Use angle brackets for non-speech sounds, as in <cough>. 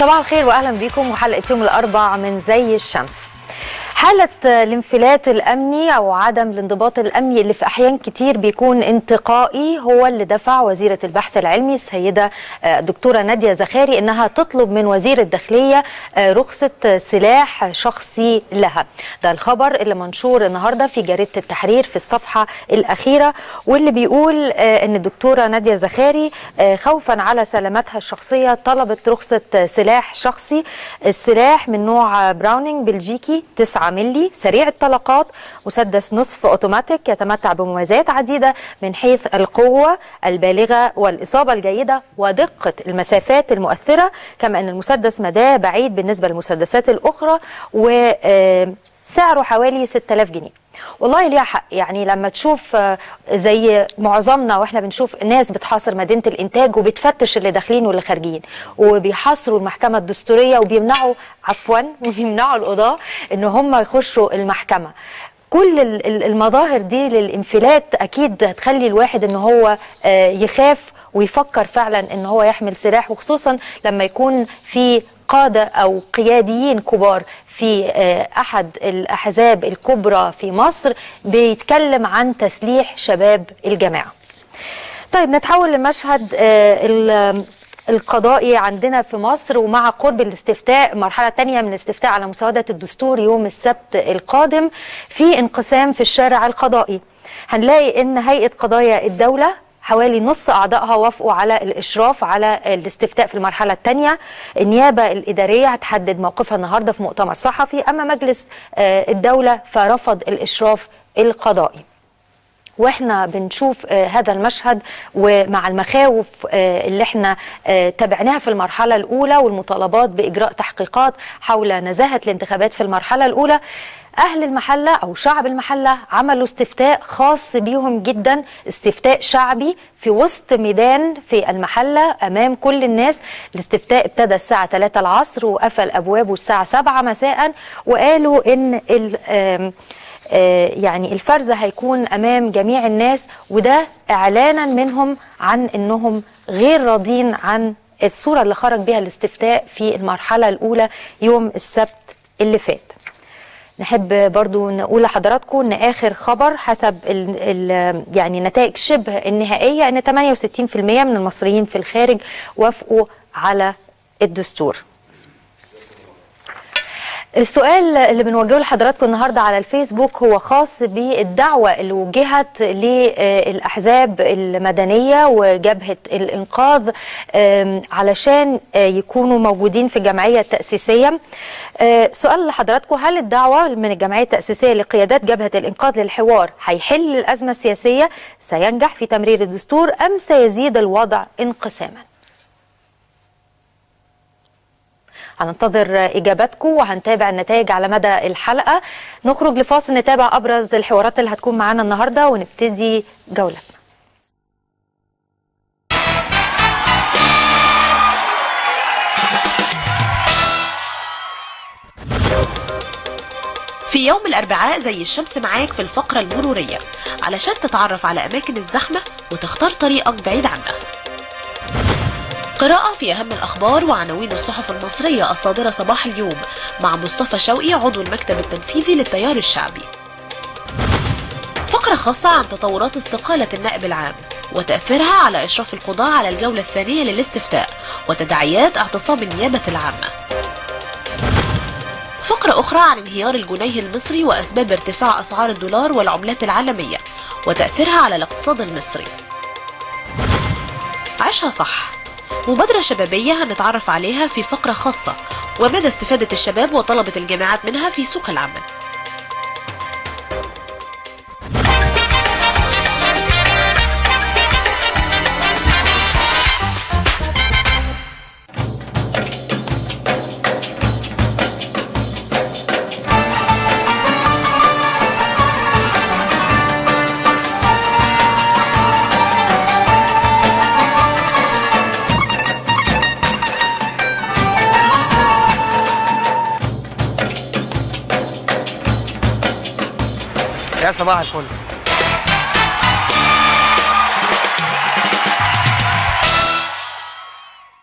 صباح الخير واهلا بكم وحلقة يوم الأربع من زي الشمس. حالة الانفلات الأمني أو عدم الانضباط الأمني اللي في أحيان كتير بيكون انتقائي هو اللي دفع وزيرة البحث العلمي السيدة الدكتورة نادية زخاري إنها تطلب من وزير الداخلية رخصة سلاح شخصي لها. ده الخبر اللي منشور النهاردة في جريدة التحرير في الصفحة الأخيرة واللي بيقول إن الدكتورة نادية زخاري خوفا على سلامتها الشخصية طلبت رخصة سلاح شخصي السلاح من نوع براونينج بلجيكي 9 ملي سريع الطلقات. مسدس نصف أوتوماتيك يتمتع بمميزات عديدة من حيث القوة البالغة والإصابة الجيدة ودقة المسافات المؤثرة. كما أن المسدس مداه بعيد بالنسبة للمسدسات الأخرى وسعره حوالي 6000 جنيه. والله ليها حق. يعني لما تشوف زي معظمنا وإحنا بنشوف ناس بتحاصر مدينة الإنتاج وبتفتش اللي داخلين واللي خارجين وبيحاصروا المحكمة الدستورية وبيمنعوا عفوا <laughs> وبيمنعوا القضاه إن هم يخشوا المحكمة. كل المظاهر دي للانفلات أكيد هتخلي الواحد إن هو يخاف ويفكر فعلا إن هو يحمل سلاح وخصوصا لما يكون في قادة أو قياديين كبار في أحد الأحزاب الكبرى في مصر بيتكلم عن تسليح شباب الجماعة. طيب نتحول لمشهد القضائي عندنا في مصر ومع قرب الاستفتاء مرحلة تانية من الاستفتاء على مسودة الدستور يوم السبت القادم في انقسام في الشارع القضائي. هنلاقي إن هيئة قضايا الدولة حوالي نص أعضائها وافقوا على الإشراف على الاستفتاء في المرحلة الثانية. النيابة الإدارية هتحدد موقفها النهاردة في مؤتمر صحفي أما مجلس الدولة فرفض الإشراف القضائي. وإحنا بنشوف هذا المشهد ومع المخاوف اللي إحنا تابعناها في المرحلة الأولى والمطالبات بإجراء تحقيقات حول نزاهة الانتخابات في المرحلة الأولى. أهل المحلة أو شعب المحلة عملوا استفتاء خاص بيهم جدا استفتاء شعبي في وسط ميدان في المحلة أمام كل الناس. الاستفتاء ابتدى الساعة 3 العصر وقفل أبوابه الساعة 7 مساء وقالوا إن يعني الفرز هيكون أمام جميع الناس وده إعلانا منهم عن أنهم غير راضين عن الصورة اللي خرج بها الاستفتاء في المرحلة الأولى يوم السبت اللي فات. نحب برضو نقول لحضراتكم إن آخر خبر حسب ال ال يعني نتائج شبه النهائية إن 68% من المصريين في الخارج وافقوا على الدستور. السؤال اللي بنوجهه لحضراتكم النهارده على الفيسبوك هو خاص بالدعوة اللي وجهت للأحزاب المدنية وجبهة الإنقاذ علشان يكونوا موجودين في الجمعيه التاسيسيه. سؤال لحضراتكم هل الدعوة من الجمعية التأسيسية لقيادات جبهة الإنقاذ للحوار هيحل الأزمة السياسية؟ سينجح في تمرير الدستور أم سيزيد الوضع انقساما؟ هننتظر إجاباتكم وهنتابع النتائج على مدى الحلقة. نخرج لفاصل نتابع أبرز الحوارات اللي هتكون معانا النهارده ونبتدي جولتنا في يوم الأربعاء زي الشمس معاك في الفقرة المرورية. علشان تتعرف على أماكن الزحمة وتختار طريقك بعيد عنها. قراءة في أهم الأخبار وعناوين الصحف المصرية الصادرة صباح اليوم مع مصطفى شوقي عضو المكتب التنفيذي للتيار الشعبي. فقرة خاصة عن تطورات استقالة النائب العام وتأثيرها على إشراف القضاء على الجولة الثانية للاستفتاء وتداعيات اعتصام النيابة العامة. فقرة أخرى عن انهيار الجنيه المصري وأسباب ارتفاع أسعار الدولار والعملات العالمية وتأثيرها على الاقتصاد المصري. عيشها صح. مبادرة شبابية هنتعرف عليها في فقرة خاصة. ومدى استفادة الشباب وطلبة الجامعات منها في سوق العمل. يا صباح الفل.